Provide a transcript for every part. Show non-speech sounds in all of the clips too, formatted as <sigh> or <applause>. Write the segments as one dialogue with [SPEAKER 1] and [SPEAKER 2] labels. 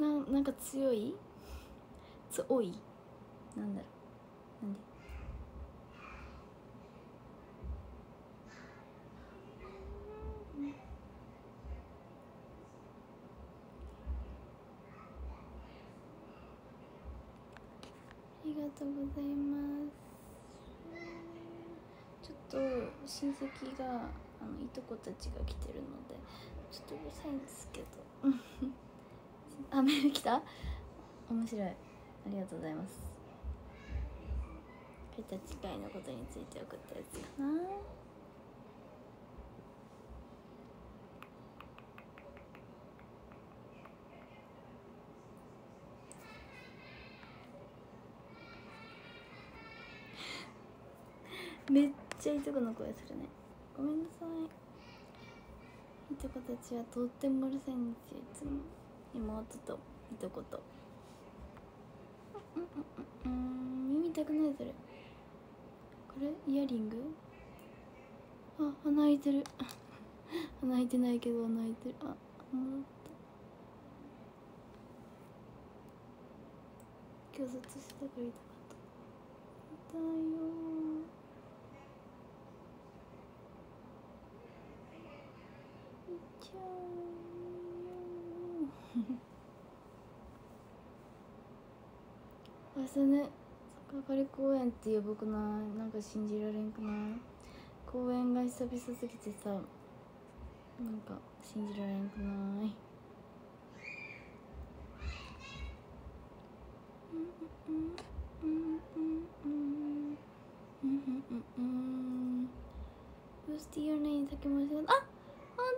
[SPEAKER 1] ななんか強い？強い？なんだろう？なんで？ありがとうございます。ちょっと親戚があのいとこたちが来てるのでちょっとうるさいんですけど。あメール来た？面白い。ありがとうございます。桁違いのことについて送ったやつかな。<laughs> めっちゃいとこの声するね。ごめんなさい。いとこたちはとってもうるさいんですよいつも。妹といとこと。うんうんうん耳痛くないそれ。これ？イヤリング？あ穴開いてる。<laughs> 穴開いてないけど穴開いてる。あ戻った。今日ずっとしてたから痛かった。痛いよいっちゃうよ明日ね。坂狩公園ってやばくないなんか信じられんくない？公園が久々すぎてさなんか信じられんくない？ブースティーオンライン竹本さんあ！本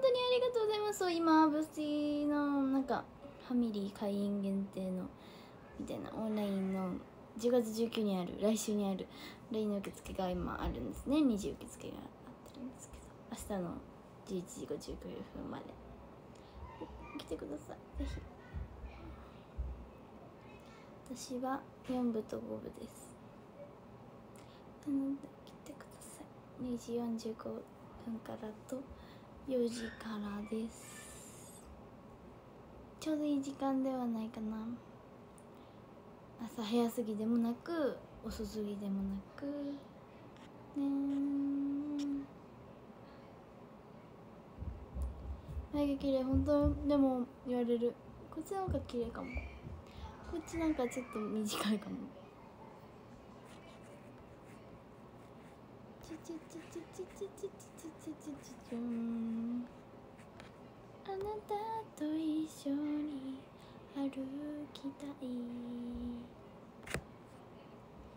[SPEAKER 1] 当にありがとうございます。そう今ブスティのなんかファミリー会員限定のみたいなオンラインの10月19日にある来週にある LINE の受付が今あるんですね。2時受付があってるんですけど明日の11時59分まで来てください。ぜひ。私は4部と5部です。なので来てください。2時45分からと4時からです。ちょうどいい時間ではないかな。朝早すぎでもなく遅すぎでもなく。ね眉毛綺麗本当？でも言われる。こっちなんか綺麗かも。こっちなんかちょっと短いかも。チチチチチチチチチチチチンあなたと一緒に歩き。たい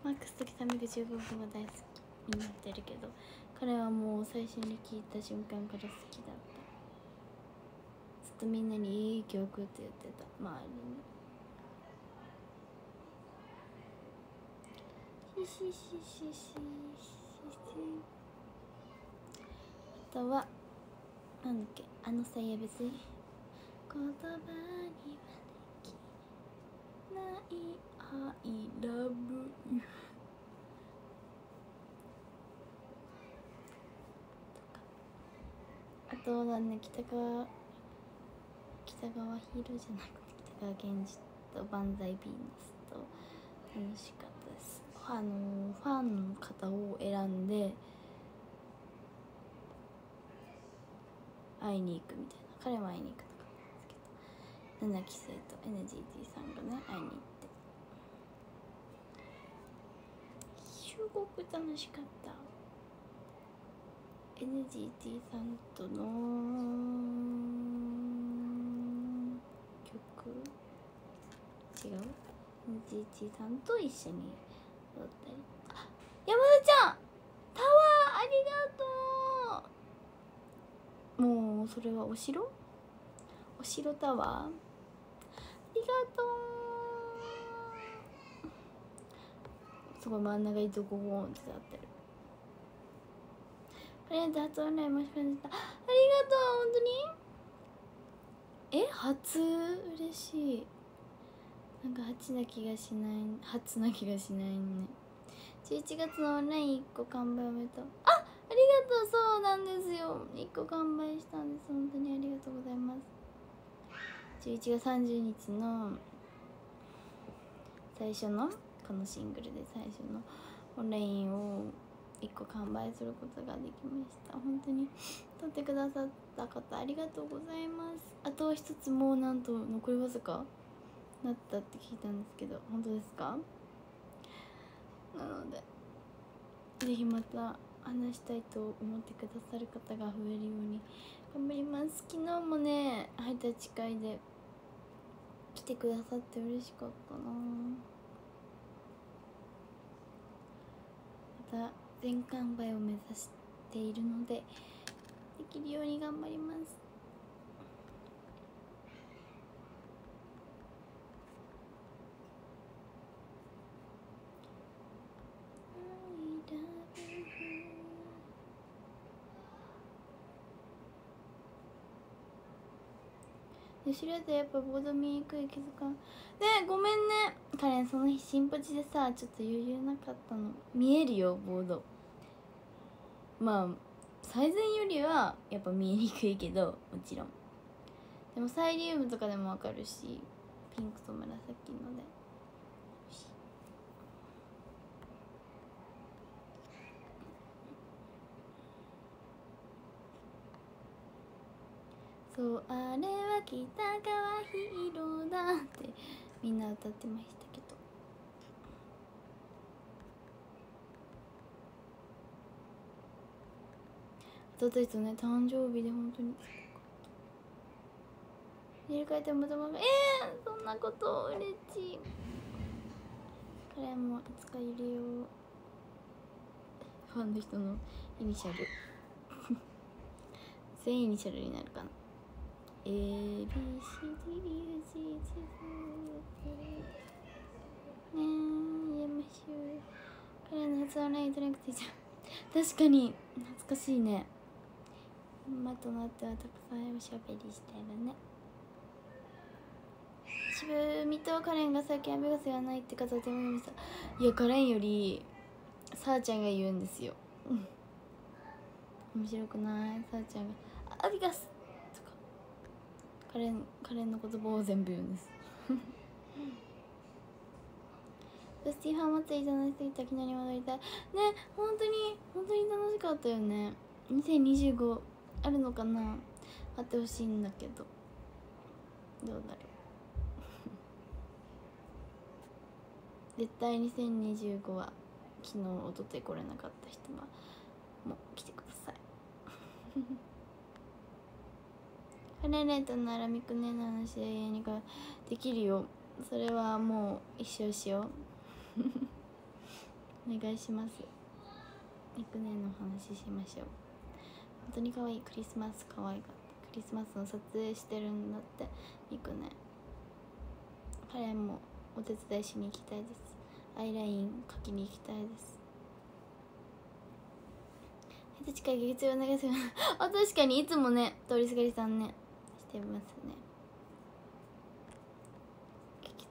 [SPEAKER 1] マックスと北見口15分が大好き。になってるけど彼はもう最初に聞いた瞬間から好き。だったずっとみんなにいい曲って言ってた周りにシシシシシシシあとはなんだっけあのさや別に言葉にはできない。I love you あとなんね北川北川ヒーローじゃなくて北川源氏と万歳ヴィーナスと楽しかったです。あのファンの方を選んで会いに行くみたいな彼も会いに行くとかなんですけど7期生と NGT さんがね会いに行って。すごく楽しかった。NGT さんとの曲？違う？NGT さんと一緒に踊ったり。あ山田ちゃん！タワーありがとう！とうもうそれはお城？お城タワー？ありがとう。すごい真ん中にドコゴーンってなってる。ありがとう初オンラインもしかした。ありがとう本当に？え？初？嬉しい。なんか初な気がしない。初な気がしないね。11月のオンライン1個完売おめでとう。あ！ありがとうそうなんですよ。1個完売したんです。本当にありがとうございます。11月30日の最初のこのシングルで最初のオンラインを1個完売することができました。本当に撮ってくださった方ありがとうございます。あと一つもうなんと残りわずかなったって聞いたんですけど本当ですか？なのでぜひまた話したいと思ってくださる方が増えるように頑張ります。昨日もねハイタッチ会で来てくださって嬉しかったな。また全完売を目指しているのでできるように頑張ります。後ろでやっぱボード見にくい気づかん。ねごめんね。カレンその日新八でさちょっと余裕なかったの。見えるよボード。まあ最善よりはやっぱ見えにくいけどもちろん。でもサイリウムとかでもわかるしピンクと紫ので。そうあれは北川ヒーローだってみんな歌ってましたけど。当た人ね誕生日で本当に。入れ替えてもたまえー、そんなこと嬉しい。彼もいつかいるよう。ファンの人のイニシャル。<laughs> 全イニシャルになるかな。A B C D U G Z ねえ言えましょう彼の発音ライン取れなくていいじゃん確かに懐かしいね今となってはたくさんおしゃべりしてるね渋みとカレンが最近アベガスがないって方でも言いましたいやカレンよりさあちゃんが言うんですよ面白くないさあちゃんが「アビガス!」カレンカレンの言葉を全部言うんです。ブスティファン祭り楽しすぎた昨日に戻りたい。ね本当に本当に楽しかったよね。2025あるのかな？あってほしいんだけど。どうだろう。<laughs> 絶対2025は昨日おととい来れなかった人はもう来てください。<laughs> カレンレとならミクネの話で家にかできるよ。それはもう一生しよう。<laughs> お願いします。ミクネの話しましょう。本当に可愛いクリスマス可愛かった。クリスマスの撮影してるんだって。ミクネカレンもお手伝いしに行きたいです。アイライン描きに行きたいです。近い月曜お願いします。<laughs> あ確かにいつもね通りすがりさんね。てますね。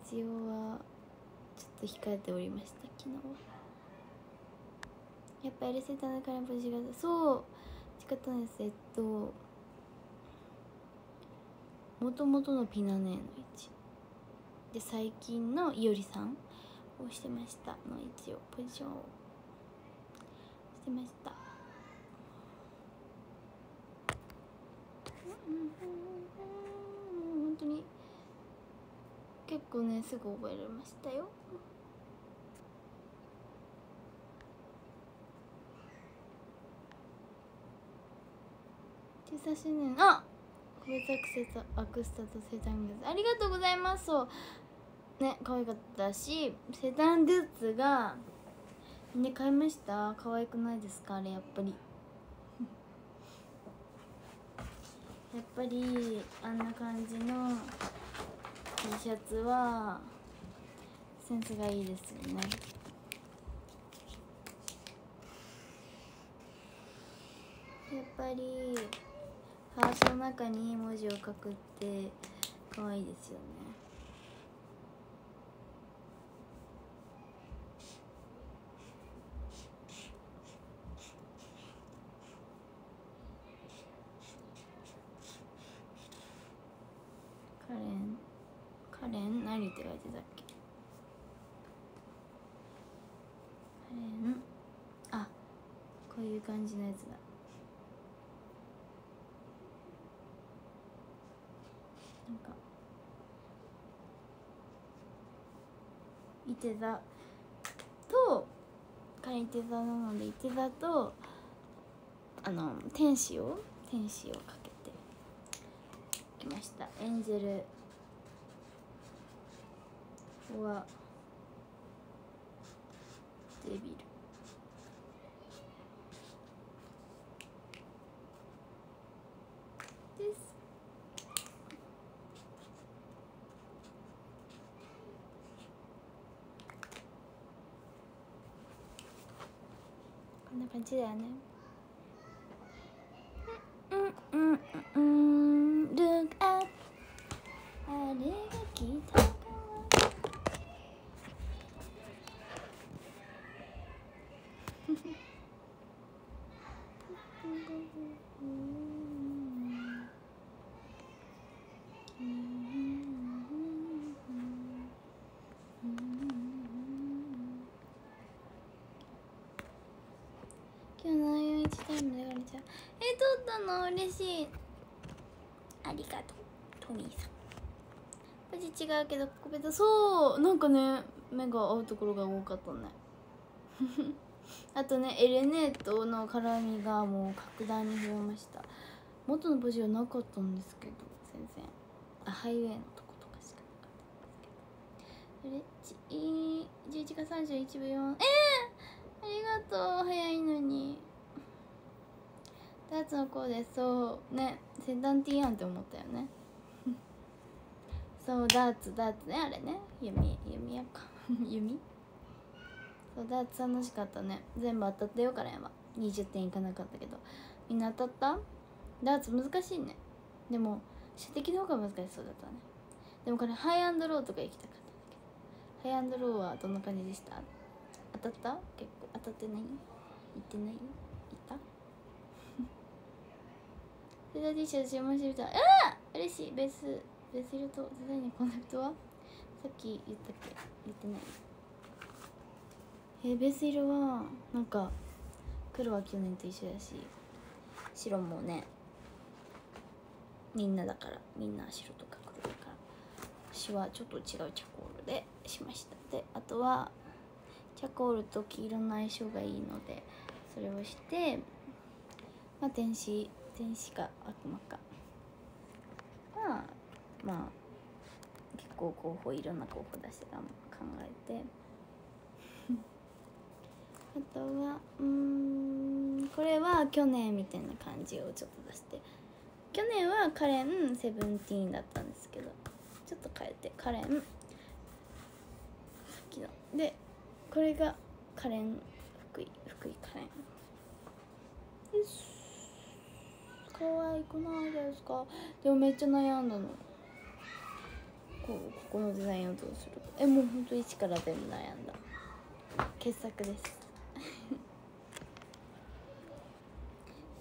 [SPEAKER 1] 必要はちょっと控えておりました昨日は。やっぱやりせたのから無事がそう違ったんです。えっともともとのピナネの位置。で最近のいおりさんをしてましたの位置をポジションをしてました本当に結構ねすぐ覚えられましたよ。13周年あ個別アクセスアクスタとセタングッズありがとうございます。そう。ね可愛かったしセタングッズがね買いました。可愛くないですか？あれやっぱり。<laughs> やっぱりあんな感じの T シャツはセンスがいいですよね。やっぱりハートの中に文字を書くって可愛いですよねカレンカレン何って書いてたっけ？カレンあこういう感じのやつだ。なんかいて座とカレンいて座なのでいて座とあの天使を天使をかけてきました。エンジェルここはデビル。です。こんな感じだよねうんうんうんうん Look up あれが来たか今日の4一タイムでがれちゃうえ撮ったの嬉しいありがとう。トミーさん。こっち違うけどここ別そうなんかね目が合うところが多かったね。<laughs> あとねエレネートの絡みがもう格段に増えました。元のポジはなかったんですけど全然。あハイウェイのとことかしかなかったんですけど。レッチ11月31分4えー、ありがとう。早いのに。ダーツの子でそうねセダンティーアンって思ったよね。<laughs> そうダーツダーツねあれね。弓弓矢か。<laughs> 弓？そうダーツ楽しかったね。全部当たったよからは20点いかなかったけど。みんな当たった？ダーツ難しいね。でも射的の方が難しそうだったね。でもこれハイアンドローとか行きたかったんだけど。ハイアンドローはどんな感じでした？当たった？結構当たってない？行ってない行ったセダ T シャツ注文してみたああ嬉しい。ベースベース色とデザインのコネクトは？さっき言ったっけ？言ってない。えーベース色はなんか黒は去年と一緒だし白もねみんなだからみんな白とか黒だから私はちょっと違うチャコールでしました。であとはチャコールと黄色の相性がいいのでそれをしてまあ天使天使か悪魔か。まあまあ結構候補いろんな候補出して考えて。<laughs> あとはうんこれは去年みたいな感じをちょっと出して。去年はカレンセブンティーンだったんですけどちょっと変えて。カレンさっきのでこれがカレン福井福井カレン。です可愛くないですか？でもめっちゃ悩んだの。こうここのデザインをどうする？えもうほんと一から全部悩んだ。傑作です。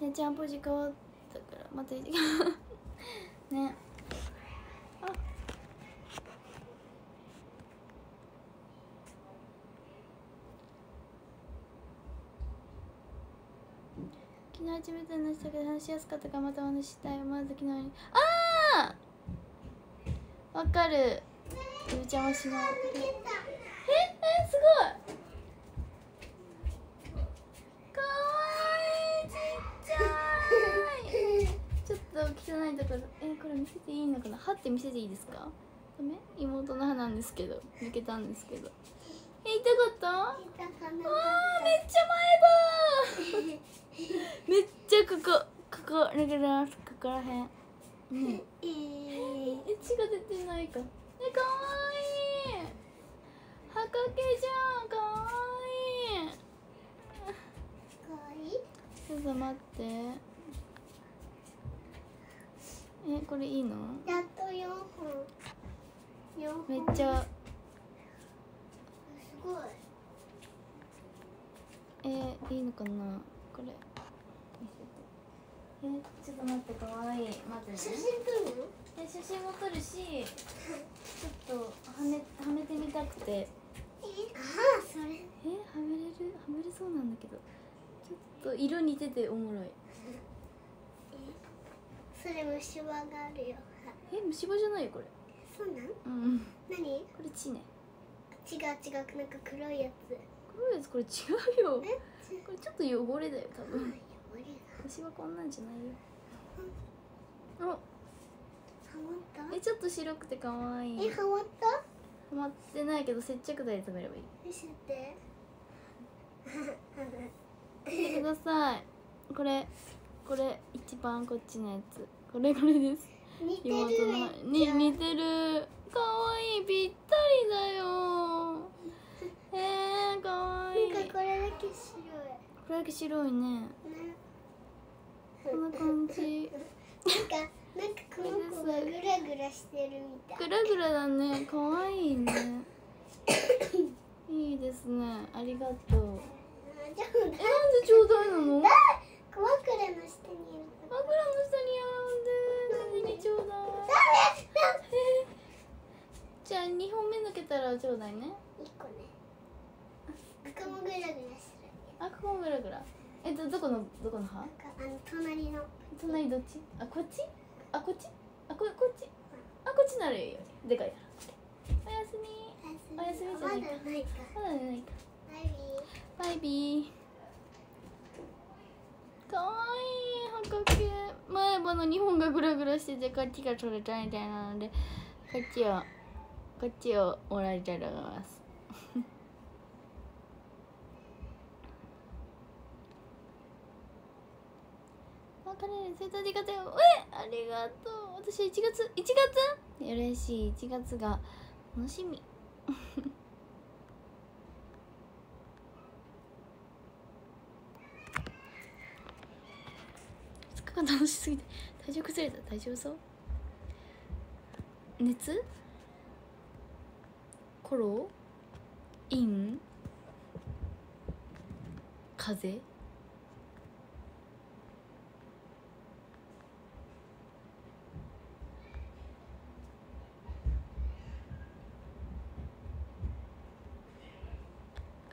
[SPEAKER 1] <laughs> ねちゃんポジ変わったからまた一 <laughs> ね。初めて話したけど話しやすかったからまたお話ししたいまず昨日に。ああわかる。ゆうちゃんはしない。えええすごい。かわいいちっちゃい。ちょっと汚いところ。えこれ見せていいのかな？歯って見せていいですか？ダメ？妹の歯なんですけど。抜けたんですけど。え痛かった？わ
[SPEAKER 2] 痛かな
[SPEAKER 1] あーめっちゃ前歯 <laughs> めっちゃここここ抜けてますここらへんうん。
[SPEAKER 2] えー、
[SPEAKER 1] え血が出てないか。えかわいい。はかけじゃんかわいい
[SPEAKER 2] かわいい。
[SPEAKER 1] ちょっと待って。えこれいいの？
[SPEAKER 2] やっと四本。四本。
[SPEAKER 1] めっちゃ。
[SPEAKER 2] すごい。
[SPEAKER 1] えいいのかな？これ。見せて。えちょっと待ってかわいい。待ってね。
[SPEAKER 2] 写真撮る？の
[SPEAKER 1] え写写真も撮るしちょっとはめはめてみたくて。
[SPEAKER 2] えああそれ。
[SPEAKER 1] えはめれる？はめれそうなんだけど。ちょっと色似てておもろい。
[SPEAKER 2] それ虫歯があるよ。あ
[SPEAKER 1] え虫歯じゃないよこれ。
[SPEAKER 2] そうなん？
[SPEAKER 1] うん。
[SPEAKER 2] 何？
[SPEAKER 1] これチね
[SPEAKER 2] 違う違うなんか黒いやつ。
[SPEAKER 1] 黒いやつ？これ違うよ。
[SPEAKER 2] え？
[SPEAKER 1] これちょっと汚れだよ多
[SPEAKER 2] あ
[SPEAKER 1] 分
[SPEAKER 2] 汚れが
[SPEAKER 1] 虫歯こんなんじゃないよ。お
[SPEAKER 2] ハマっ
[SPEAKER 1] えちょっと白くて可愛い。
[SPEAKER 2] たえハマった？
[SPEAKER 1] はまってないけど接着剤で食べればいい。
[SPEAKER 2] 見せて？
[SPEAKER 1] 見てください。これこれ一番こっちのやつ。これこれです。
[SPEAKER 2] 似て
[SPEAKER 1] 妹
[SPEAKER 2] る
[SPEAKER 1] 似てる。可愛いぴったりだよえー、可愛い
[SPEAKER 2] なんかこれだけ白
[SPEAKER 1] これだけ白いね。
[SPEAKER 2] いね
[SPEAKER 1] こんな感じ。
[SPEAKER 2] なんかなんかこの子がグラグラしてるみたい。
[SPEAKER 1] グラグラだね。可愛いね。<coughs> いいですね。ありがとう。えなんでちょうだいなの？
[SPEAKER 2] あ枕の下に
[SPEAKER 1] 枕の下にあるんで。何にちょうだい？えー。じゃあ2本目抜けたらちょうだいね。
[SPEAKER 2] 一個ねここもグラグラする。
[SPEAKER 1] あここもグラグラ。えっとどこのどこの歯
[SPEAKER 2] なんかあの隣の。
[SPEAKER 1] 隣どっち？あこっち？あこっち？あここっち？あこっちならいいよ。でかい。おやすみ。おやすみ。じゃ
[SPEAKER 2] ま
[SPEAKER 1] ないか。
[SPEAKER 2] だないか。
[SPEAKER 1] まだ寝ないか。
[SPEAKER 2] バイビー。
[SPEAKER 1] バイビー。かわいい。はかけ前歯の2本がグラグラしててこっちが取れたみたいなのでこっちをこっちをもらいたいと思いますわかるそれとありがとう。えありがとう。私1月1月？嬉しい1月が楽しみ。2日間楽しすぎて。体調崩れた。大丈夫そう？熱？コロ？イン風？邪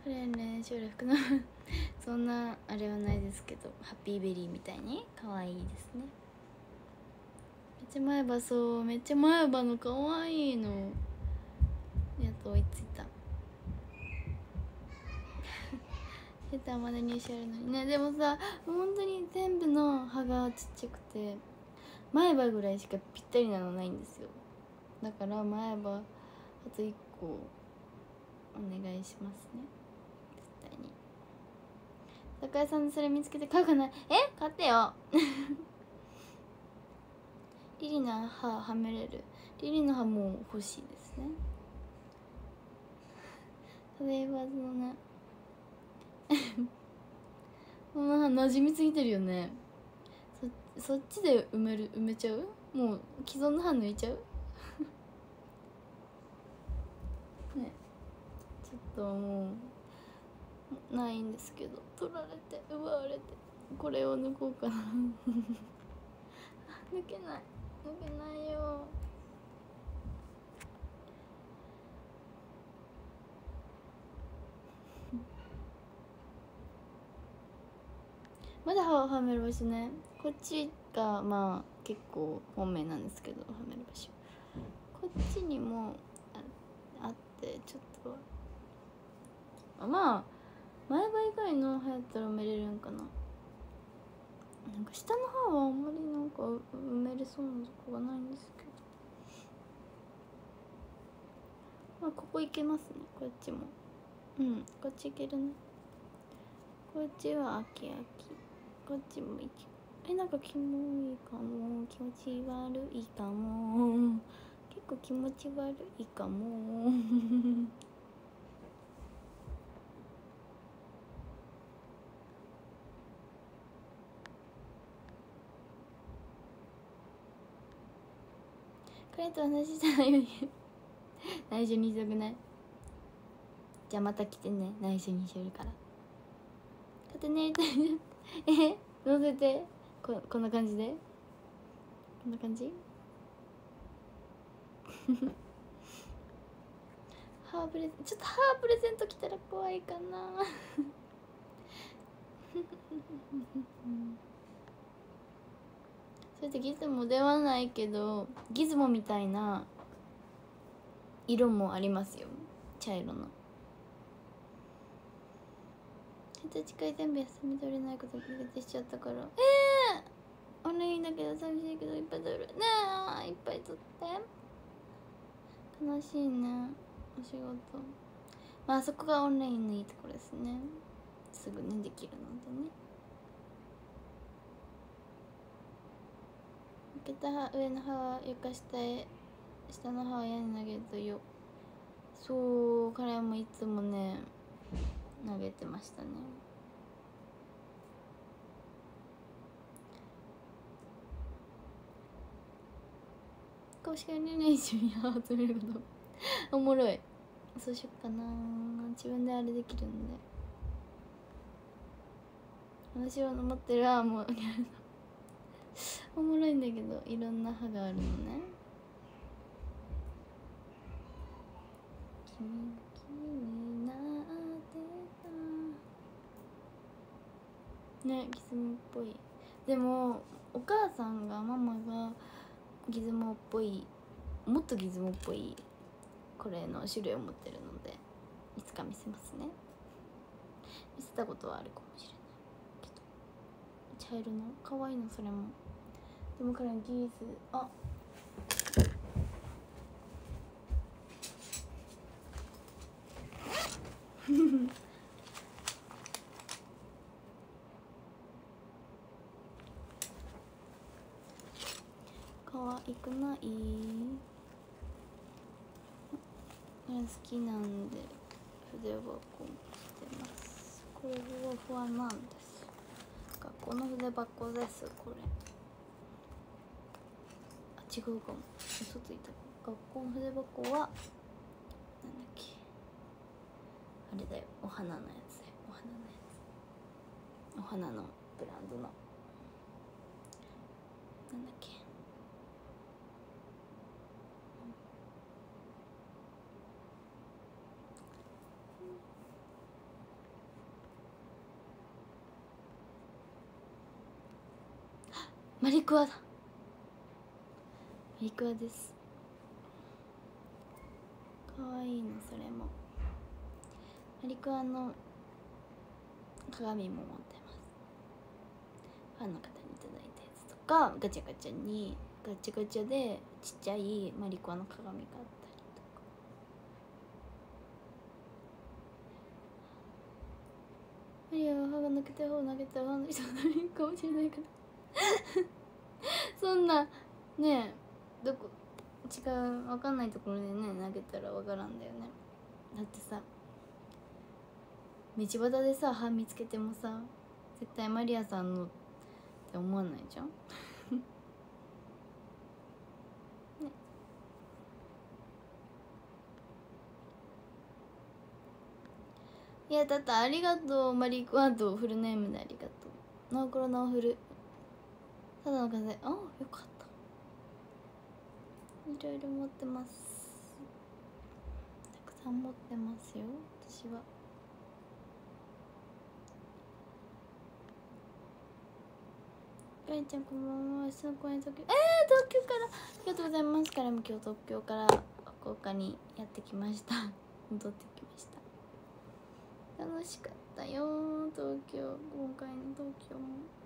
[SPEAKER 1] これね将来服の。<laughs> そんなあれはないですけどハッピーベリーみたいに。可愛いですね。めっちゃ前歯そうめっちゃ前歯の可愛いの。やっと追いついた。<laughs> 下手まだ入試あるのにね。でもさ本当に全部の歯がちっちゃくて前歯ぐらいしかぴったりなのないんですよ。だから前歯あと1個お願いしますね。対に。酒屋さんでそれ見つけて買うかな？いえ？買ってよ。<laughs> リリの歯はめれる。リリの歯も欲しいですね。例えばそのね。<laughs> この歯馴染みすぎてるよね。そそっちで埋める埋めちゃう？もう既存の歯抜いちゃう？<laughs> ね。ちょっともうないんですけど取られて奪われてこれを抜こうかな。<laughs> 抜けない。抜けないよ。まだ歯をはめる場所ね。こっちがまあ結構本命なんですけどはめる場所こっちにもああってちょっと。まあ前歯以外の歯やったら埋めれるんかな。なんか下の歯はあんまりなんか埋めれそうなとこがないんですけど。まあここいけますね。こっちも。うん。こっちいけるね。こっちは秋秋こっちもいけ。えなんかキモいかも。気持ち悪いかも。結構気持ち悪いかも。彼と話したないよ内緒にしとくないじゃあまた来てね。内緒にしよるから。勝手にやりたいえ乗せて。ここんな感じで。こんな感じ？<laughs> ハープレゼンちょっとハープレゼント来たら怖いかな。<laughs> それでギズモではないけどギズモみたいな色もありますよ。茶色の。下手近い全部休み取れないこと決めてしちゃったから。ええー、オンラインだけど寂しいけどいっぱい取る。ねえいっぱい取って。悲しいね。お仕事。まあそこがオンラインのいいところですね。すぐねできるのでね。開けた歯上の歯は床下へ下の歯は屋に投げるとよそう彼もいつもね投げてましたね。公式に練習に歯を集めること。おもろい。そうしよっかな。自分であれできるんで。私は持ってる歯もやるの <laughs> おもろいんだけどいろんな歯があるのね。君になってた。ねギズモっぽい。でもお母さんがママがギズモっぽい。もっとギズモっぽいこれの種類を持ってるのでいつか見せますね。見せたことはあるかもしれない。茶色の可愛いのそれも。でも彼ギーズ。あ。可愛くない。これ好きなんで筆箱してます。これふわふわなんで。すこの筆箱です。これ。あ違うかも。嘘ついた学校の筆箱はなんだっけ。あれだよ。お花のやつだよ。お花のやつ。お花のブランドのなんだっけマリクワだ。マリクワです。かわいいのそれも。マリクワの鏡も持ってます。ファンの方にいただいたやつとかガチャガチャにガチャガチャでちっちゃいマリクワの鏡があったりとか。マリアは歯が抜けた方を投げたらファンの人が何かもしれないから。<laughs> そんなねえどこ違う分かんないところでね投げたら分からんだよね。だってさ道端でさ歯見つけてもさ絶対マリアさんのって思わないじゃん？<laughs> ね。いやだってありがとうマリクワードフルネームでありがとう。ノークロノーフルただの風。あよかった。いろいろ持ってます。たくさん持ってますよ私は。かりちゃんこんばんは明日の公演東京えー、東京から。ありがとうございます。からも今日東京から福岡にやってきました。戻ってきました。楽しかったよ東京。今回の東京も。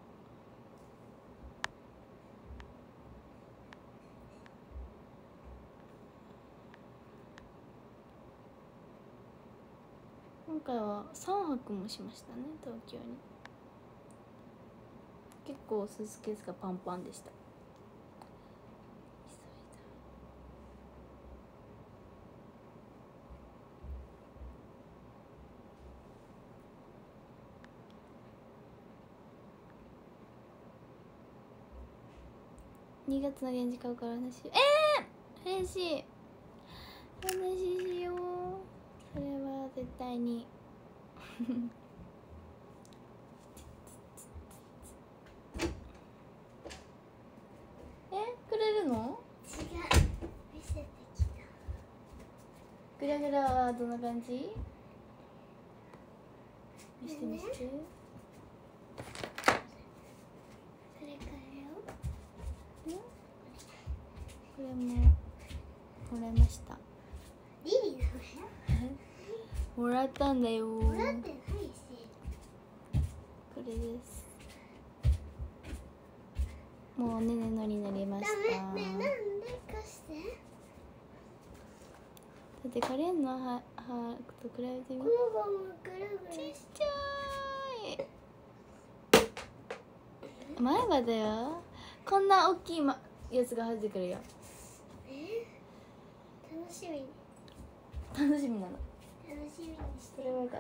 [SPEAKER 1] 今回は3泊もしましたね東京に。結構スーツケースがパンパンでした。2月の現地買うから話しえー、嬉しい。話しよう。絶対に。<laughs> えくれるの？
[SPEAKER 2] 違う見せてき
[SPEAKER 1] グラグラはどんな感じ？見して見して。
[SPEAKER 2] それからよ。
[SPEAKER 1] これももらいました。
[SPEAKER 2] リリーな
[SPEAKER 1] もらったんだよ。
[SPEAKER 2] のもらってないし
[SPEAKER 1] これです。もうねねのりになりまし
[SPEAKER 2] ダ
[SPEAKER 1] た。
[SPEAKER 2] メねなんで貸して？
[SPEAKER 1] だってカレンの歯歯と比べてみ
[SPEAKER 2] このゴムぐるぐるし
[SPEAKER 1] ちゃーい。前歯だよ。こんな大きい、ま、やつが入ってくるよ。
[SPEAKER 2] え？楽しみ。に
[SPEAKER 1] 楽しみなの
[SPEAKER 2] 楽しみにして
[SPEAKER 1] それはよか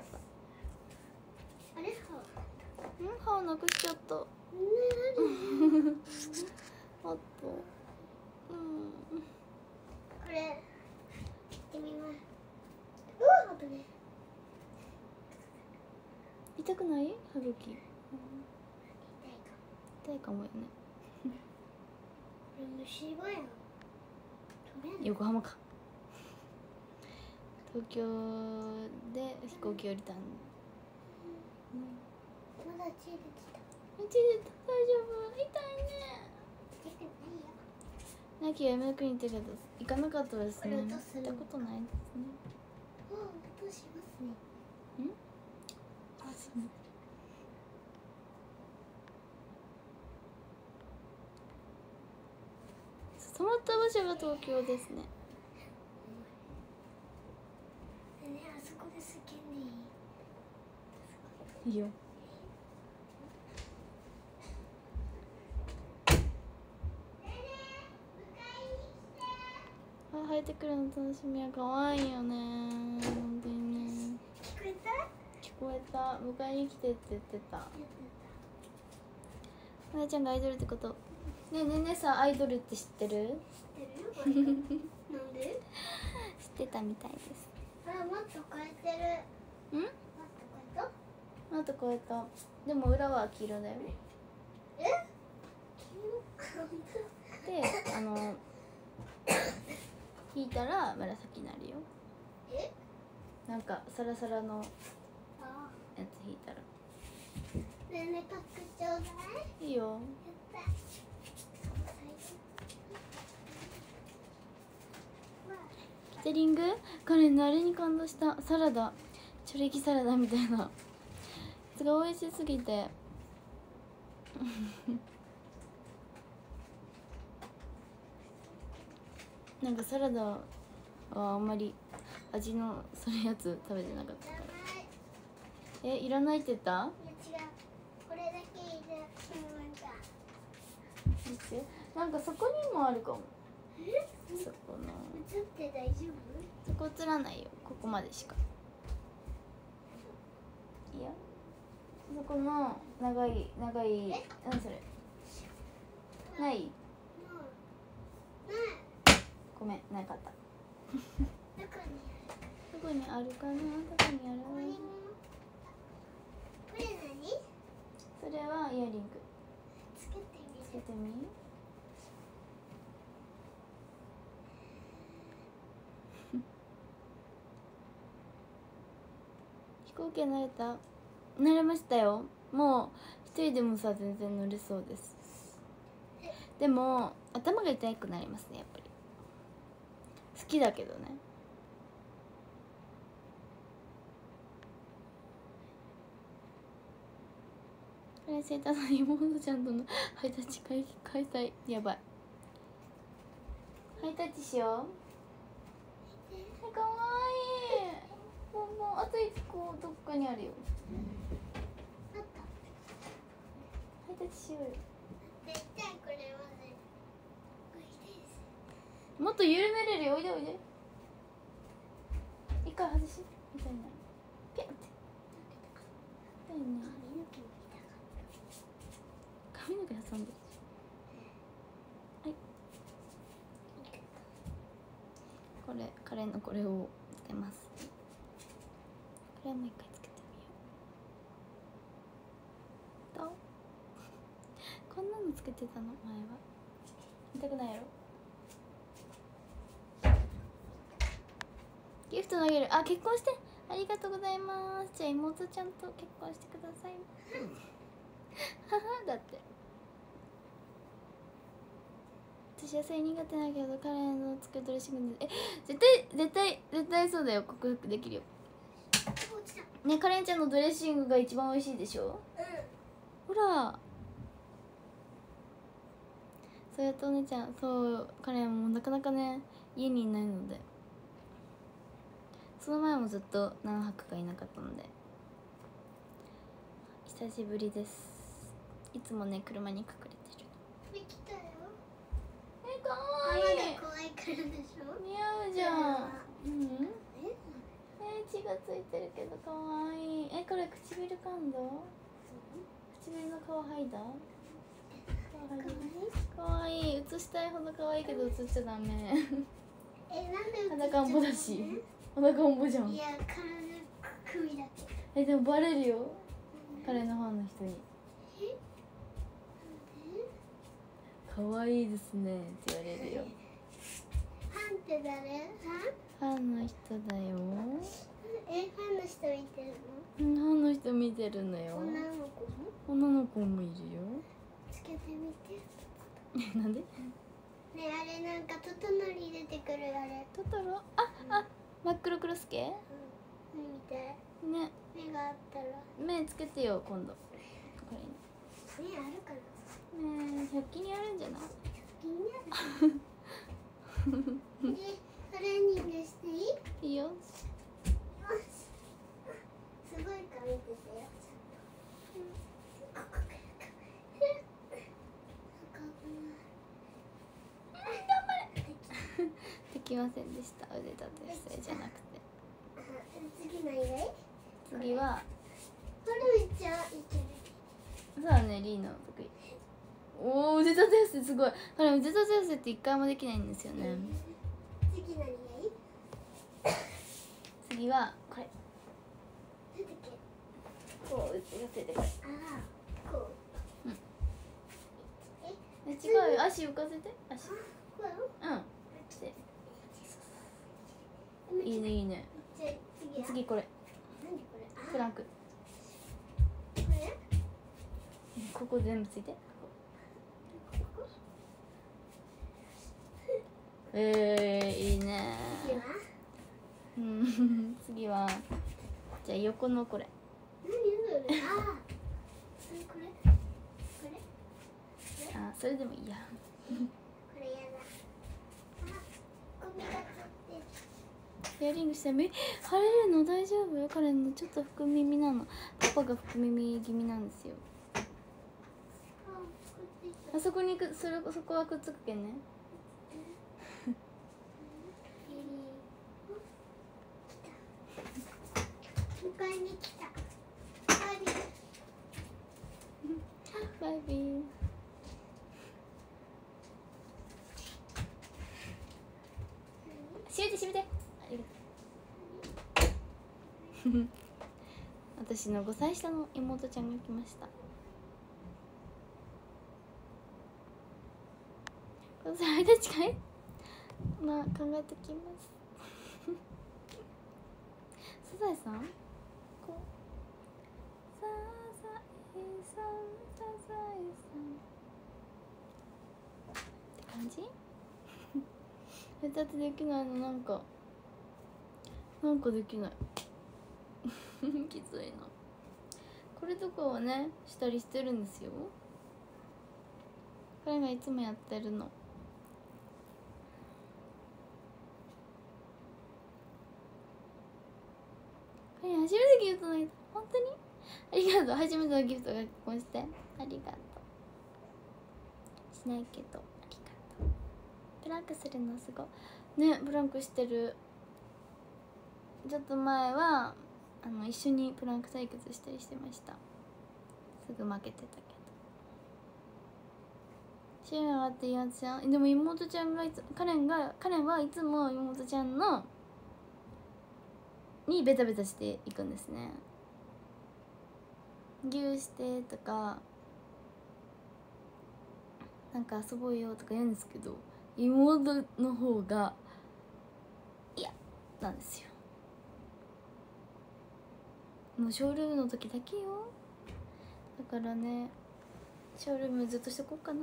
[SPEAKER 2] あれ？歯。
[SPEAKER 1] ん？歯をなくしちゃった。
[SPEAKER 2] ね
[SPEAKER 1] あと。うん。
[SPEAKER 2] これやってみます。うわあとね。
[SPEAKER 1] 痛くない？歯茎。
[SPEAKER 2] 痛いか
[SPEAKER 1] 痛いかもよね。
[SPEAKER 2] これ虫歯やん。
[SPEAKER 1] 横浜か東京で飛行機降りたん。
[SPEAKER 2] まだ血出てた。
[SPEAKER 1] うちで大丈夫。痛いね。
[SPEAKER 2] な
[SPEAKER 1] きは M クに行ったけど行かなかったですね。行ったことないですね
[SPEAKER 2] あ音しますね
[SPEAKER 1] ん。あそう。泊まった場所は東京ですね
[SPEAKER 2] ねあそこで叫んでいい
[SPEAKER 1] いいよ。あ生えてくるの楽しみは可愛いよね。本当にね。
[SPEAKER 2] 聞こえた？
[SPEAKER 1] 聞こえた。迎えに来てって言ってた。
[SPEAKER 2] やっ
[SPEAKER 1] お姉ちゃんがアイドルってこと。ねえねえねえさアイドルって知ってる？
[SPEAKER 2] 知ってる？なんで？<laughs>
[SPEAKER 1] 知ってたみたいです。
[SPEAKER 2] あもっと超えてる。
[SPEAKER 1] ん？あとこうやった？でも裏は黄色だよ
[SPEAKER 2] え？
[SPEAKER 1] であの引いたら紫になるよ。
[SPEAKER 2] え？
[SPEAKER 1] なんかサラサラの
[SPEAKER 2] あ
[SPEAKER 1] やつ引いたら。
[SPEAKER 2] ねえねえパックちょうだい。
[SPEAKER 1] いいよ。キテリング？彼のあれに感動した。サラダ。チョレギサラダみたいなやつが美味しすぎて。<laughs> なんかサラダはあんまり味のするやつ食べてなかった
[SPEAKER 2] いら。
[SPEAKER 1] えいらないって言った？
[SPEAKER 2] いや違う。これだけ入れなんか
[SPEAKER 1] 見てなんかそこにもあるかも。
[SPEAKER 2] え？
[SPEAKER 1] そこの。
[SPEAKER 2] 映って大丈
[SPEAKER 1] そこ映らないよ。ここまでしか。いいよそこの長い長い
[SPEAKER 2] え？
[SPEAKER 1] 何それ？ない？ごめんなかった。
[SPEAKER 2] どこに
[SPEAKER 1] ある？かな？どこにある？
[SPEAKER 2] これ何？
[SPEAKER 1] それはイヤリング。
[SPEAKER 2] つけてみる。
[SPEAKER 1] つけてみ <laughs> <laughs> 飛行機は慣れた？慣れましたよ。もう一人でもさ全然乗れそうです。でも頭が痛くなりますねやっぱり。好きだけどね。これセーターの妹ちゃんとのハイタッチ開開催やばい。ハイタッチしよう。えかわいいもうもうあと一個どっかにあるよ。
[SPEAKER 2] あった。
[SPEAKER 1] ハイタッチしようよ。
[SPEAKER 2] 絶対これまでこれ痛いです
[SPEAKER 1] もっと緩めれるよ。おいでおいで。一回外し。みたいな。ピャンって。痛いね
[SPEAKER 2] 髪の毛
[SPEAKER 1] 髪の毛挟んで。るこれ彼のこれをつけます。れもう一回つけてみよう。どう？<laughs> こんなのつけてたの？前は。痛くないやろ？ギフト投げる。あ結婚して。ありがとうございます。じゃあ妹ちゃんと結婚してください。母だって。私野菜苦手だけどカレーの作るドレッシングでえ絶対絶対絶対そうだよ。克服できるよ。ねカレンちゃんのドレッシングが一番美味しいでしょ？ほら。そうやってお姉ちゃんそうカレンもなかなかね家にいないので。その前もずっと何泊かいなかったので。久しぶりです。いつもね車に隠れてる。
[SPEAKER 2] うんできたよ。
[SPEAKER 1] えかわいい。
[SPEAKER 2] が怖いからでしょ
[SPEAKER 1] 似合うじゃんうん
[SPEAKER 2] え
[SPEAKER 1] え血がついてるけど。かわいい。えこれ唇かんだ唇の皮剥いだ
[SPEAKER 2] かわいい。
[SPEAKER 1] 映したいほど可愛いけど映っちゃダメ。
[SPEAKER 2] えなんで
[SPEAKER 1] 裸んぼだし。裸んぼじゃん。
[SPEAKER 2] いや体首だけ。
[SPEAKER 1] えでもバレるよ。彼のファンの人に。
[SPEAKER 2] え？
[SPEAKER 1] 可愛いですね。って言われるよ。
[SPEAKER 2] ファンって誰？ファン？
[SPEAKER 1] ファンの人だよ
[SPEAKER 2] えファンの人見てる
[SPEAKER 1] うんファンの人見てるのよ。
[SPEAKER 2] の女の子も？
[SPEAKER 1] 女の子もいるよ。
[SPEAKER 2] つけてみて。
[SPEAKER 1] え <laughs> なんで？
[SPEAKER 2] ねあれなんかトトノリ出てくるあれ。
[SPEAKER 1] トトロああ真っ黒クロスケ？
[SPEAKER 2] うん。見て。
[SPEAKER 1] ね。
[SPEAKER 2] 目があったら。
[SPEAKER 1] 目つけてよ今度。こ
[SPEAKER 2] 目あるかな？
[SPEAKER 1] れにねえ100均にあるんじゃない？
[SPEAKER 2] 気になる。<laughs> えそれにねしていい？よ
[SPEAKER 1] いいよ。
[SPEAKER 2] しすごいか見ててよ。ち
[SPEAKER 1] できませんでした。腕立て伏せじゃなくて。
[SPEAKER 2] 次の以外
[SPEAKER 1] 次は。
[SPEAKER 2] これめっちゃいける。
[SPEAKER 1] そうだねリーの得意。おお腕立て伏せすごい。これ腕立て伏せって一回もできないんですよね。
[SPEAKER 2] 次何がいい？
[SPEAKER 1] 次はこれ。こう腕立ててこれ
[SPEAKER 2] こう。
[SPEAKER 1] うん。
[SPEAKER 2] え？
[SPEAKER 1] え違うよ。足浮かせて。足。
[SPEAKER 2] こう
[SPEAKER 1] ん。いいねいいね。
[SPEAKER 2] 次
[SPEAKER 1] これ。
[SPEAKER 2] 何これ？あ
[SPEAKER 1] プランク。
[SPEAKER 2] これ？
[SPEAKER 1] ここ全部ついて。えー、いいねうん。次は。じゃあ横のこれ。
[SPEAKER 2] 何それああそれこれ？これ？
[SPEAKER 1] あそれでもいいや。
[SPEAKER 2] これやだ。あゴミが立って
[SPEAKER 1] イヤリングして目腫れるの大丈夫？彼ねちょっと福耳なの。パパが福耳気味なんですよ。
[SPEAKER 2] あ
[SPEAKER 1] そこにくそれそこはくっつくけんね
[SPEAKER 2] 迎えに来た。
[SPEAKER 1] バイビー。閉めて閉めて。ありがとう私の5歳下の妹ちゃんが来ました。5歳間近いまあ考えときます。<laughs> サザエさんこうサザエさんサザエさんって感じ？<laughs> えだってできないの？なんかなんかできない。<laughs> きついな。これとかはねしたりしてるんですよ。これがいつもやってるの。これ初めてギフト投げた本当に？ありがとう。初めてのギフトが結婚して。ありがとう。しないけど。ありがとう。ブランクするのすごい。ねブランクしてる。ちょっと前はあの一緒にプランク対決したりしてました。すぐ負けてたけど。シェアがあって妹ちゃん。でも妹ちゃんがいつカレンがカレンはいつも妹ちゃんのにベタベタしていくんですね。ギューしてとかなんか遊ぼうよとか言うんですけど妹の方が嫌なんですよもうショールームの時だけよだからねショールームずっとしとこうかな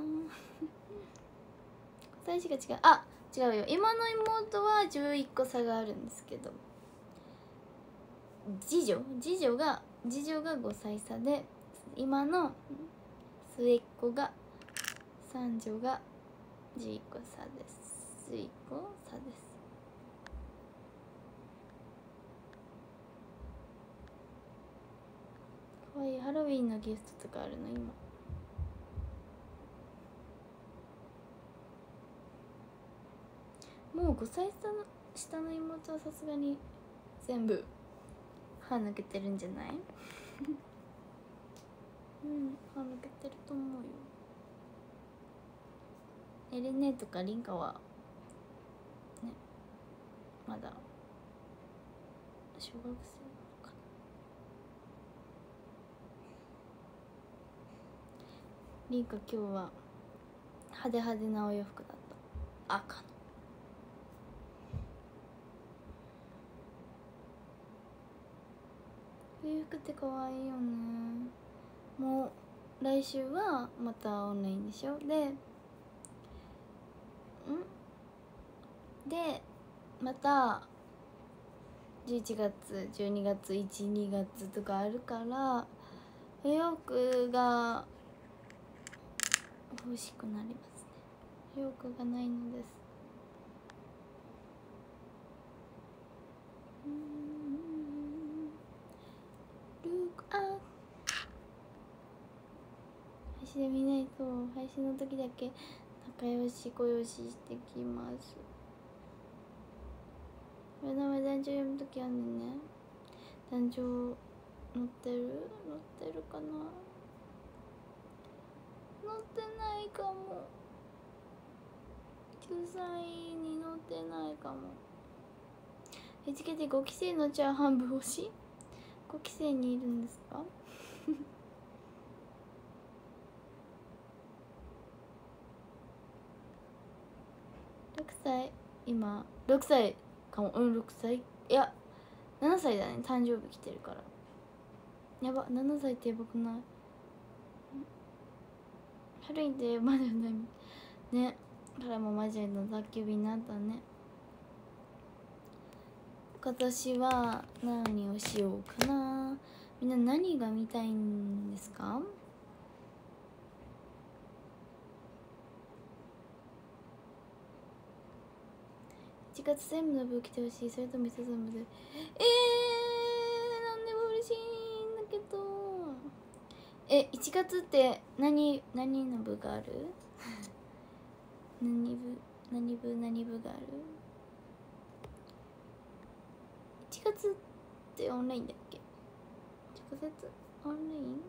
[SPEAKER 1] 歳児が違うあ違うよ。今の妹は11個差があるんですけど次女？次女が次女が5歳差で今の末っ子が三女が11個差です。11個差です。かわいいハロウィンのギフトとかあるの？今。もう5歳下の下の妹はさすがに全部歯抜けてるんじゃない？<laughs> うん歯抜けてると思うよ。エレネとかリンカはねまだ小学生なのかな。リンカ今日は派手派手なお洋服だった。赤の冬服って可愛いよね。もう来週はまたオンラインでしょ。でん？でまた11月12月12月とかあるからお洋服が欲しくなりますね。お洋服がないのですうんルークア配信で見ないと配信の時だけ仲良しこよししてきます。名前団長読む時あんねんね。団長乗ってる？乗ってるかな？乗ってないかも。9歳に乗ってないかも。HKT5 期生のチャーハン部欲しい？5期生にいるんですか6歳今6歳かも。うん6歳。いや7歳だね。誕生日来てるから。やば7歳ってやばくない？ハロウィンってまだないね。彼もマジの雑居日になったね。今年は何をしようかな。みんな何が見たいんですか？1月全部の部来てほしいそれとも一つの部でえー、なんでも嬉しいんだけど。え1月って何何の部がある？<laughs> 何部何部何部がある？1月ってオンラインだっけ？直接オンライン？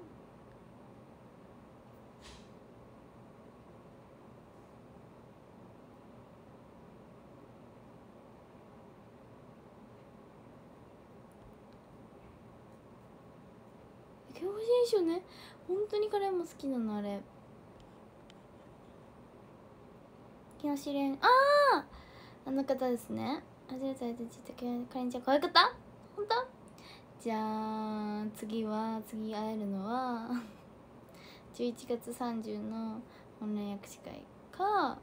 [SPEAKER 1] 競歩選手ね。本当に彼も好きなのあれ。木の試練あああの方ですね。初めて会えたちったけかりんちゃん可愛かった本当？じゃあ次は次会えるのは <laughs> 11月30のオンライン握手会か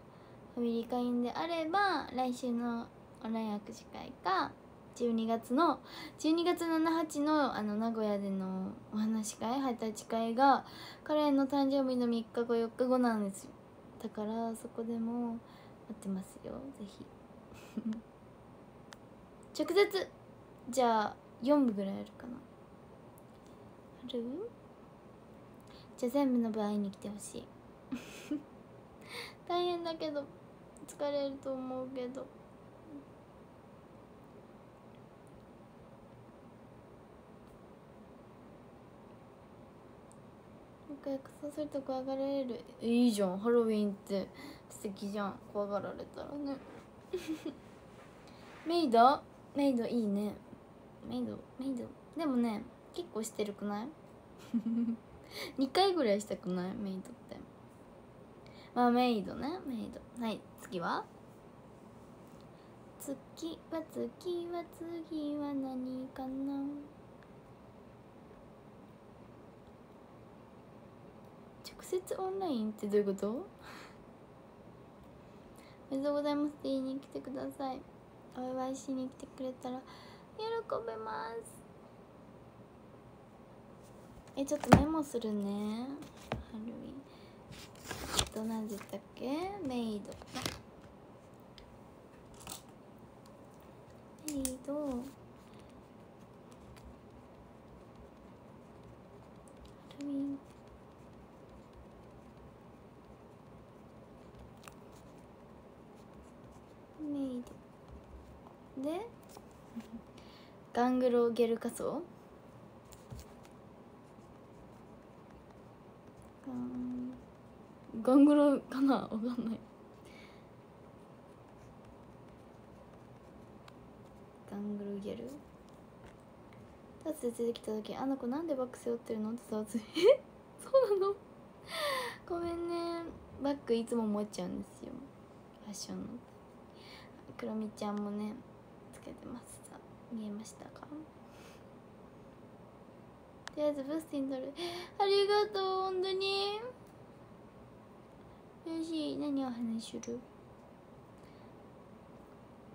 [SPEAKER 1] ファミリー会員であれば来週のオンライン握手会か12月の12月78のあの名古屋でのお話し会二十歳会が彼の誕生日の3日後4日後なんですよ。だからそこでも待ってますよ。ぜひ。<laughs> 直接じゃあ4部ぐらいあるかな。ある？じゃあ全部の場合に来てほしい。<laughs> 大変だけど疲れると思うけど。仲良くさせると怖がられる。いいじゃん。ハロウィンって。素敵じゃん。怖がられたらね。<laughs> メイド？メイドいいね。メイド？メイド？でもね結構してるくない？<laughs> 2回ぐらいしたくない？メイドって。まあメイドね。メイド。はい。次は？次は次は次は何かな？接オンラインってどういうこと？おめでとうございます。って言いに来てください。お祝いしに来てくれたら喜べます。えちょっとメモするね。ハロウィン。えっと何でしたっけ？メイド。メイド。ハロウィンメイドでガングロゲル仮装ガンガングロかな？わかんない。ガングロゲル？タツで出てきた時あの子なんでバッグ背負ってるの？ってさつえ？<laughs> そうなの？ごめんね。バッグいつも持っちゃうんですよ。ファッションの。クロミちゃんもね。けてます見えましたか？とりあえずブースティン取る。ありがとう本当に。嬉しい何を話する？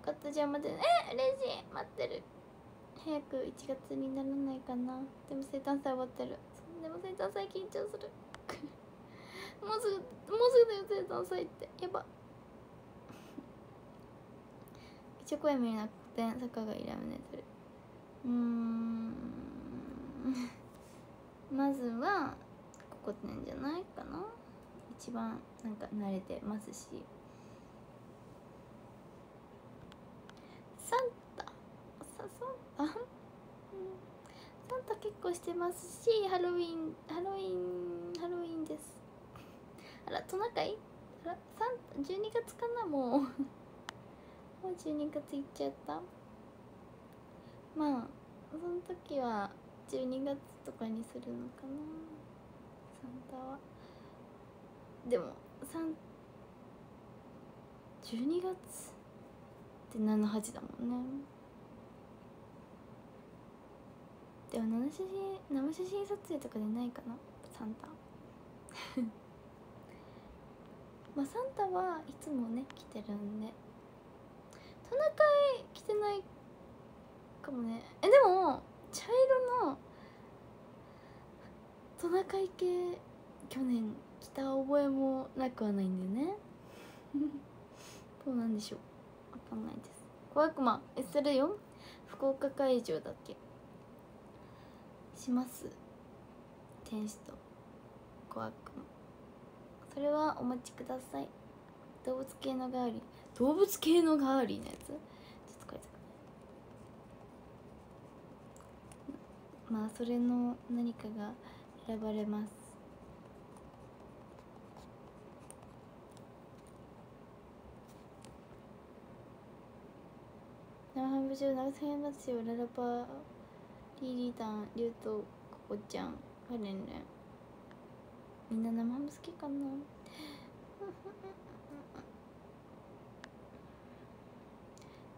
[SPEAKER 1] 分かったじゃあ待って。え嬉しい待ってる。早く1月にならないかな。でも生誕祭終わってる。でも生誕祭緊張する。<laughs> もうすぐもうすぐだよ生誕祭って。やば。一応声見なくて坂がいらめねて。るうーん。<laughs> まずはここなんじゃないかな。一番なんか慣れてますし。サンタ。さサンタ？<laughs> サンタ結構してますしハロウィンハロウィンハロウィンです。あらトナカイ？あらサンタ？12月かなもう。もう12月いっちゃった？まあその時は12月とかにするのかな。サンタは。でも3 12月って78だもんね。でも生写真生写真撮影とかでないかな？サンタ。<laughs> まあサンタはいつもね来てるんでトナカイ来てないかもねえでも茶色のトナカイ系去年来た覚えもなくはないんだよね。どうなんでしょう。わかんないです。小悪魔えするよ。福岡会場だっけ。します。天使と小悪魔。それはお待ちください。動物系のガーリー動物系のガーリーのやつ？ちょっと書いてくまあそれの何かが選ばれます。生ハム中長さんますよララパーリリータンリュウとココちゃんカレンレン。みんな生ハム好きかな？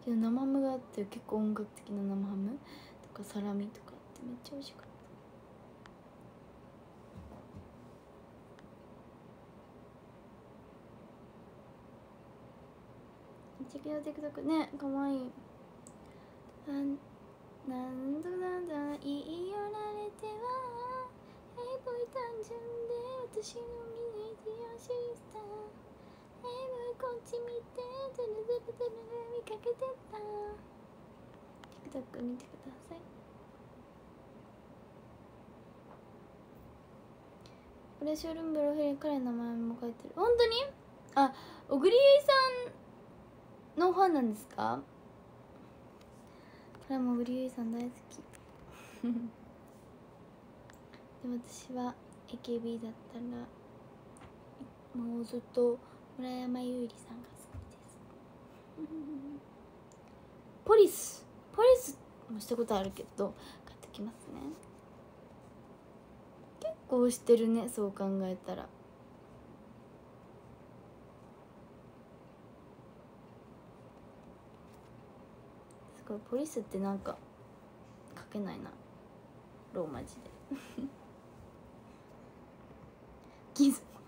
[SPEAKER 1] けど生ハムがあって結構音楽的な生ハム？とかサラミとかあってめっちゃ美味しかった。チキの TikTok ねかわいい。なんなんとなんだ言い寄られては。エボイ単純で私のミニティを知ったこっち見てズルズルズル見かけてた。TikTok 見てください。これショルームブロフィール彼の名前も書いてる。本当に？あ小栗さんのファンなんですか？これはも小栗さん大好き。<laughs> で私は AKB だったらもうずっと村山優里さんが好きです。ポリス。ポリスもしたことあるけど買ってきますね。結構してるねそう考えたら。すごいポリスってなんか書けないな。ローマ字で。ギズあ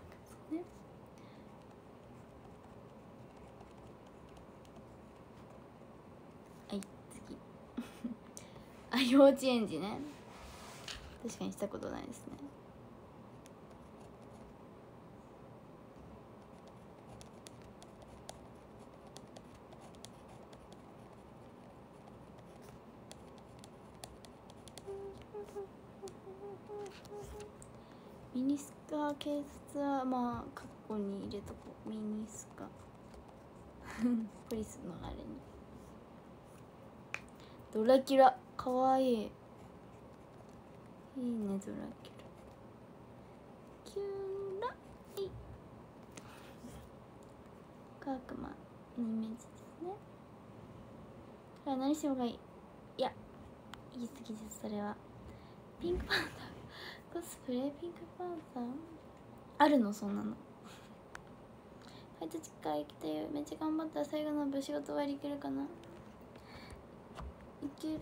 [SPEAKER 1] 幼稚園児ね。確かにしたことないですね。ミニスカ警察はまあカッコに入れとこう。ミニスカ。<laughs> ポリスのあれに。ドラキュラ。かわい。いいいねドラキュラ。キュラいカークマンのイメージですね。これは何してもがいい。いや言い過ぎですそれは。ピンクパンダ。コスプレピンクパンダ？あるのそんなの。配達機会来たよ。めっちゃ頑張った。最後の部仕事終わりいけるかな。いける？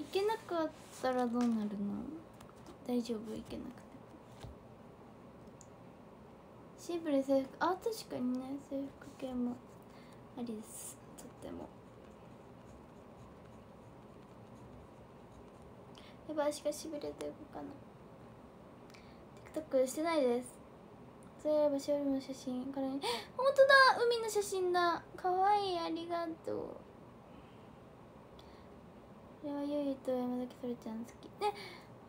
[SPEAKER 1] いけなかったらどうなるの？大丈夫？いけなくてシンプル制服。あ確かにね。制服系もありです。とっても。やばい足がしびれて動かない。TikTok してないです。そういえばしおりの写真。からに本当だ！海の写真だ。かわいい。ありがとう。これはゆいと山崎そらちゃん好き。でわ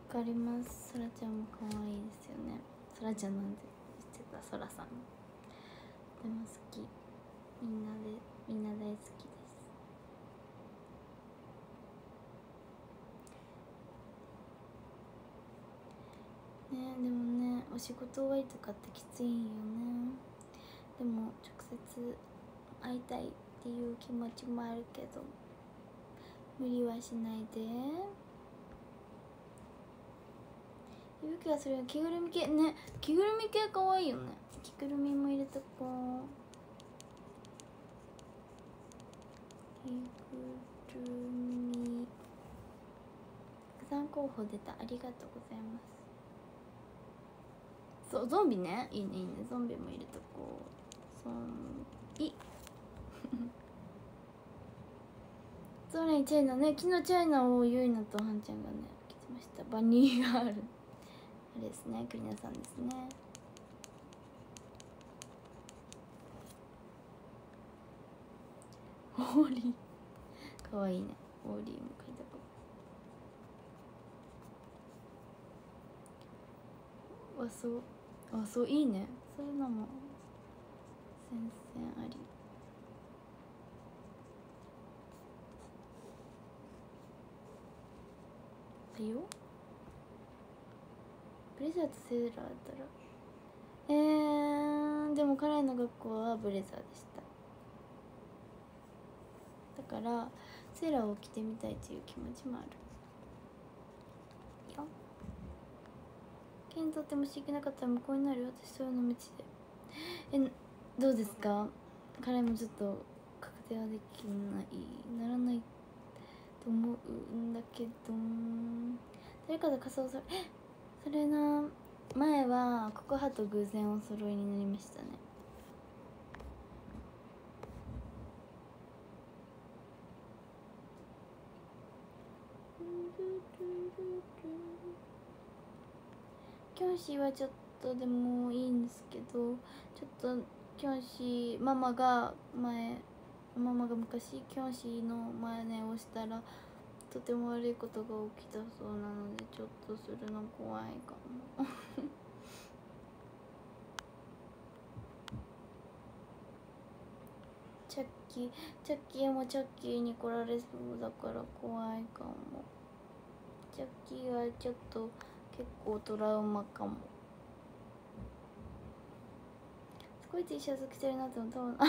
[SPEAKER 1] かります。そらちゃんも可愛いですよね。そらちゃんなんで言ってた。そらさん。とても好き。みんなでみんな大好きです。ねでもねお仕事終わりとかってきついよね。でも直接会いたいっていう気持ちもあるけど。無理はしないで。いぶきはそれは着ぐるみ系。ね。着ぐるみ系かわいいよね。着ぐるみも入れとこう。着ぐるみ。たくさん候補出た。ありがとうございます。そうゾンビね。いいねいいね。ゾンビも入れとこう。ゾンビ。それにチャイナね昨日チャイナをゆいなとはんちゃんがね来てました。バニーガール。あれですねクリナさんですね。オーリー。かわいいね。オーリーも書いたこ和装和装いいね。そういうのも全然あり。いいよ。ブレザーとセーラーだったら。えー、でも彼の学校はブレザーでした。だからセーラーを着てみたいという気持ちもある。よ。ケンとってもし行けなかったら向こうになるよ。私そういうの道で。えどうですか？彼もちょっと確定はできない。ならない。と思うんだけど。誰かと仮装する。えそれな前はココハと偶然お揃いになりましたね。キョンシーはちょっとでもいいんですけどちょっとキョンシーママが前ママが昔キョンシーの真似をしたらとても悪いことが起きたそうなのでちょっとするの怖いかも。<laughs> チャッキーチャッキーもチャッキーに来られそうだから怖いかも。チャッキーはちょっと結構トラウマかも。すごい T シャツ着てるなって思ったあ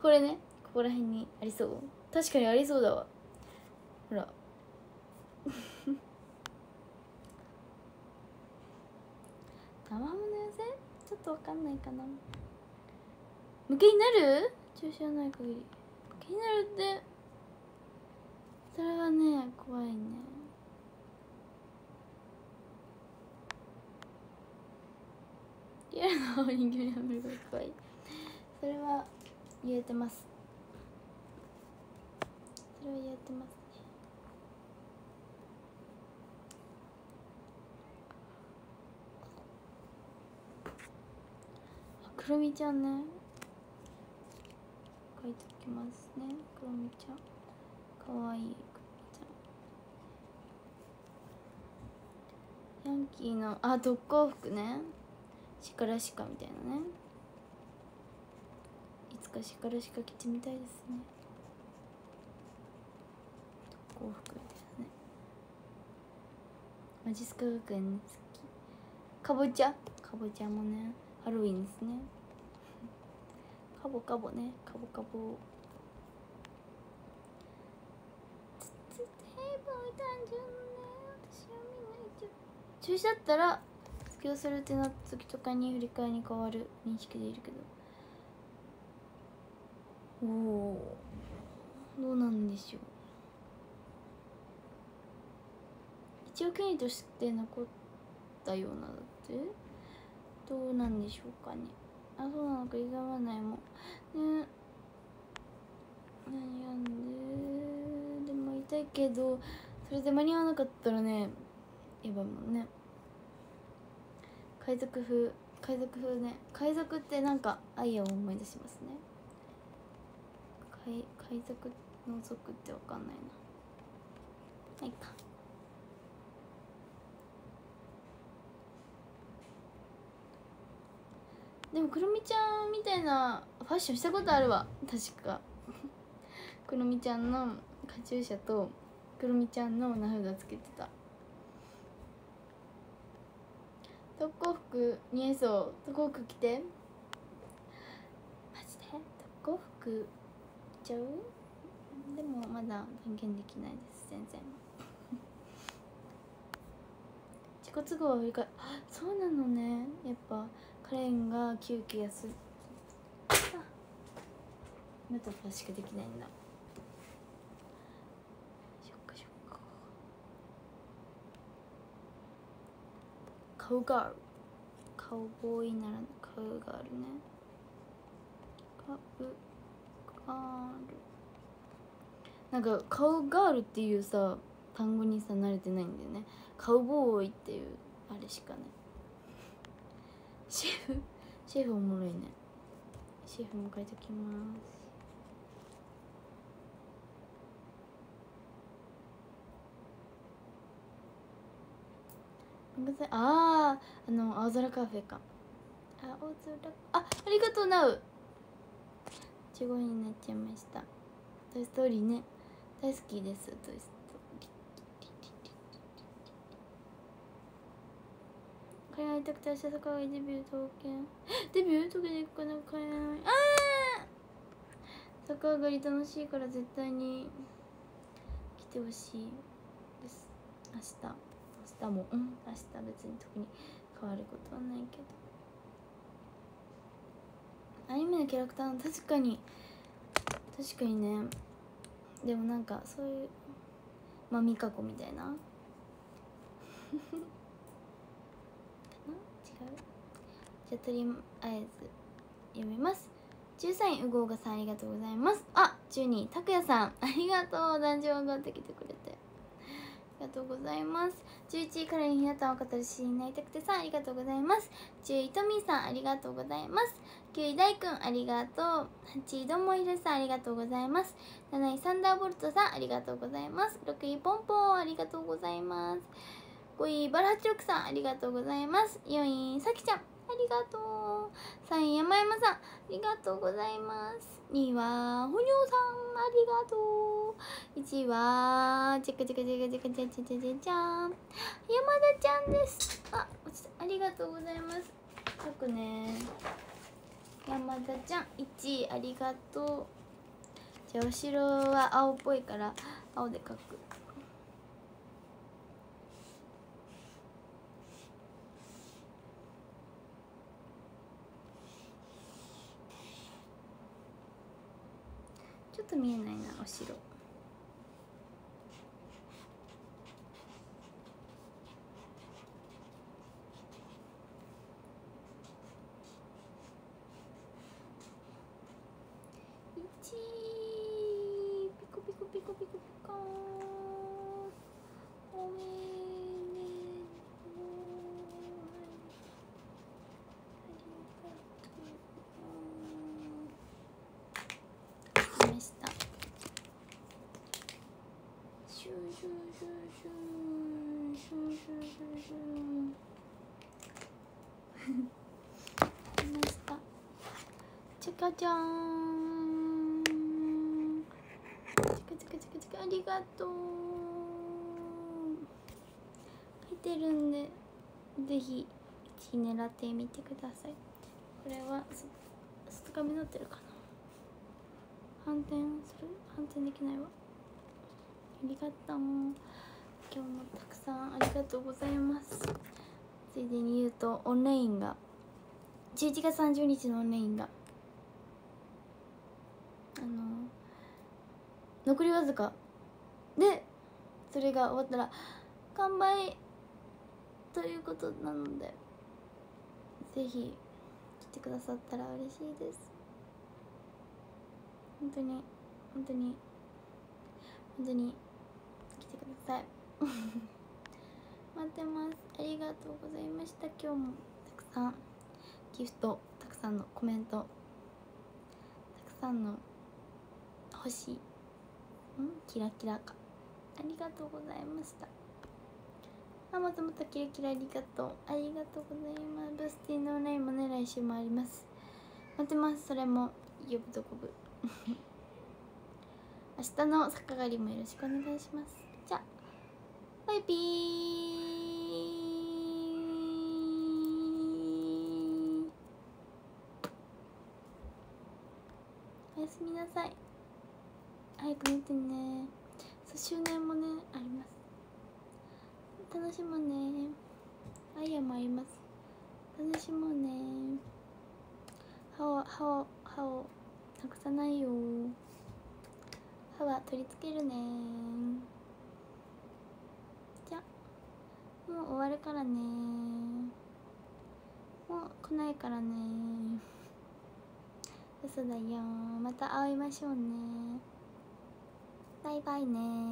[SPEAKER 1] これね。ここら辺にありそう？確かにありそうだわ。ほら。生ハムの寄せちょっとわかんないかな。無形になる？注射ない限り。無形になるって。それはね怖いね。リアルな人形にはめるが怖い。それは言えてます。それはやってますねあくるみちゃんね。書いておきますね。くるみちゃん。かわい。いくるみちゃん。ヤンキーのあ特攻服ね。シカラシカみたいなね。いつかシカラシカ着てみたいですね。特攻服みたいなねマジスカ学園好き。かぼちゃ？かぼちゃもねハロウィンですね。かぼかぼね。かぼかぼ。つつてぼ誕生ね。私はみんな一応中止だったら卒業するってなった時とかに振り替えに変わる認識でいるけど。おおどうなんでしょう。一応権利として残ったようなだって？どうなんでしょうかね。あそうなのかいがわないもね悩んででも言いけどそれで間に合わなかったらねやばいもんね。海賊風海賊風ね。海賊ってなんかアイアを思い出しますね。海海賊の族ってわかんないな。はいか。でもくるみちゃんみたいなファッションしたことあるわ。確か。くるみちゃんのカチューシャとくるみちゃんの名札つけてた。特攻服似合いそう特攻服着て。マジで？特攻服着ちゃう？でもまだ断言できないです。全然。<laughs> 自己都合は振り返あそうなのね。やっぱカレンが休憩休んあメタパしかできないんだ。そっかそっか。カウガール。カウボーイならぬカウガールね。カウガール。なんかカウガールっていうさ単語にさ慣れてないんだよね。カウボーイっていうあれしかねシェフ。シェフおもろいね。シェフも書いてきます。ごめんなさい。あああの青空カフェか。青空あありがとうなう15になっちゃいました。トイ・ストーリーね。大好きですトイ・ストーリー。海外たくて明日坂がデビュー統計デビュー時で行くかなああ逆上がり楽しいから絶対に来てほしいです。明日。明日も。うん。明日別に特に変わることはないけど。アニメのキャラクターの確かに。確かにね。でもなんかそういうまあ美香子みたいな。じゃとりあえず読みます。13位うごうがさんありがとうございます。あ12位たくやさん。<laughs> ありがとう壇上上がってきてくれて。ありがとうございます。11位からにひなたを語るシーンになりたくてさんありがとうございます。10位とみーさんありがとうございます。9位大くんありがとう。8位どもひるさんありがとうございます。7位サンダーボルトさんありがとうございます。6位ポンポンありがとうございます。5位バラチョクさんありがとうございます。4位さきちゃんありがとう。3位山山さんありがとうございます。2位はほにょうさんありがとう。1位はチェクチェクチェクチェクチェクチェクチェちゃん山田ちゃんですあ落ちたありがとうございます書くね山田ちゃん1位ありがとうじゃあ後ろは青っぽいから青で書くちょっと見えないなお城。ちゃんチカチカチカチカありがとう書いてるんでぜひ1位狙ってみてくださいこれは外紙になってるかな反転する反転できないわありがとう今日もたくさんありがとうございますついでに言うとオンラインが11月30日のオンラインがあの残りわずか。でそれが終わったら完売ということなのでぜひ来てくださったら嬉しいです。本当に本当に本当に来てください。<laughs> 待ってます。ありがとうございました。今日もたくさんギフトたくさんのコメントたくさんの星。んキラキラか。ありがとうございました。あまたまたキラキラありがとうありがとうございます。ブスティのオンラインもね来週もあります。待ってます。それも呼ぶとこぶ。<laughs> 明日の坂狩りもよろしくお願いします。じゃあバイビー。おやすみなさい。早く寝てね。そう周年もねあります。楽しもうね。アイアもあります。楽しもうね。歯を歯を歯をなくさないよ。歯は取り付けるね。じゃもう終わるからね。もう来ないからね。嘘だよ。また会いましょうね。バイバイね